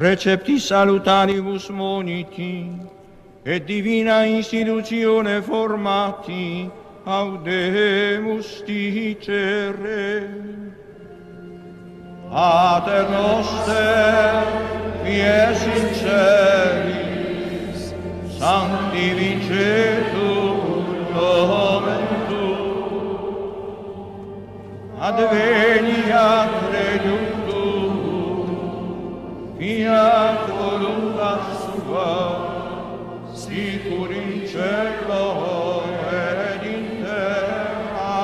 recepti salutaribus moniti, et divina institutione formati, audemus dicere. Pater noster, qui es in celis, sanctificetur nomen tu, adveniat mia colonna sua, sicur in cielo ed in terra,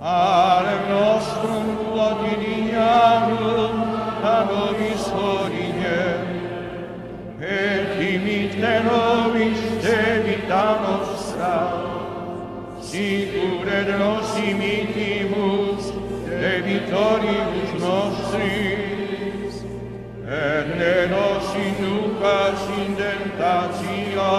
ale nostrum quotidianum a nobis hodie, et imite nobis debita nostra, sicur et nos imitimus debitoribus nostris, și nu ca și în tentația.